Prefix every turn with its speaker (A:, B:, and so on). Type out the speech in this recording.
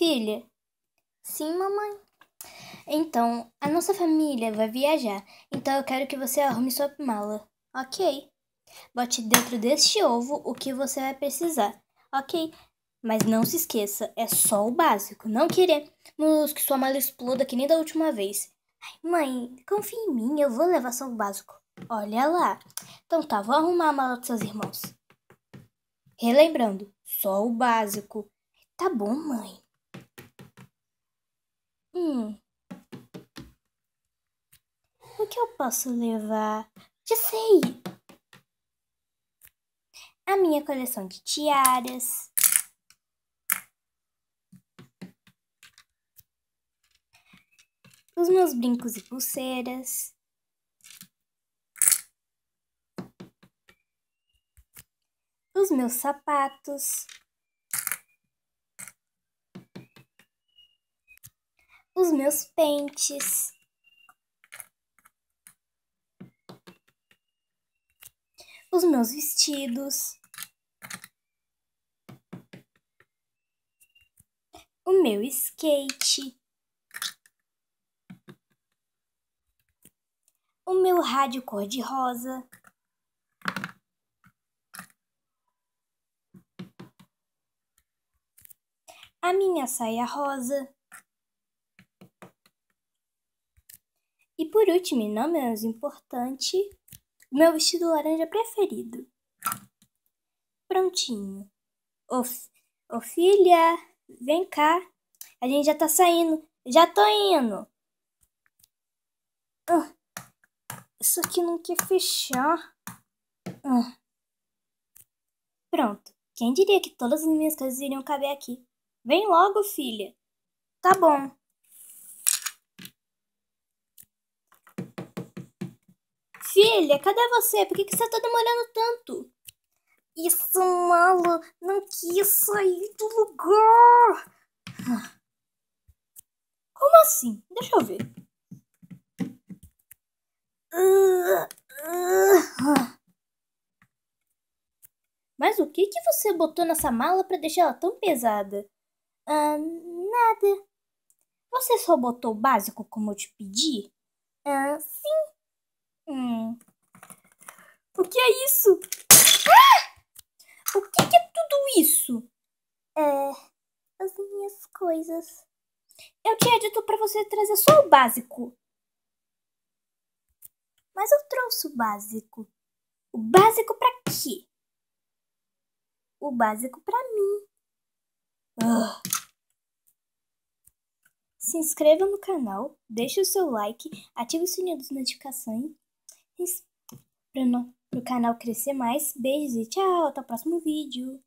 A: Filha?
B: Sim, mamãe.
A: Então, a nossa família vai viajar, então eu quero que você arrume sua mala.
B: Ok.
A: Bote dentro deste ovo o que você vai precisar.
B: Ok.
A: Mas não se esqueça, é só o básico. Não queremos que sua mala exploda que nem da última vez.
B: Ai, mãe, confia em mim, eu vou levar só o básico.
A: Olha lá. Então tá, vou arrumar a mala dos seus irmãos. Relembrando, só o básico.
B: Tá bom, mãe.
A: Hum. O que eu posso levar?
B: Já sei!
A: A minha coleção de tiaras. Os meus brincos e pulseiras. Os meus sapatos. Os meus pentes. Os meus vestidos. O meu skate. o meu rádio cor-de-rosa. A minha saia rosa. Por último, e não menos importante, meu vestido laranja preferido. Prontinho. Ô, ô filha, vem cá. A gente já tá saindo. Já tô indo. Uh. Isso aqui não quer fechar. Ah. Pronto. Quem diria que todas as minhas coisas iriam caber aqui? Vem logo, filha.
B: Tá bom.
A: Filha, cadê você? Por que, que você tá demorando tanto?
B: Isso malo não quis sair do lugar.
A: Como assim? Deixa eu ver. Mas o que que você botou nessa mala para deixar ela tão pesada?
B: Ah, nada.
A: Você só botou o básico como eu te pedi?
B: Ah, sim.
A: Hum. O que é isso? Ah! O que, que é tudo isso?
B: É. As minhas coisas.
A: Eu tinha dito para você trazer só o básico.
B: Mas eu trouxe o básico.
A: O básico para quê?
B: O básico para mim.
A: Uh. Se inscreva no canal, deixe o seu like, ative o sininho das notificações para o canal crescer mais. Beijos e tchau, até o próximo vídeo.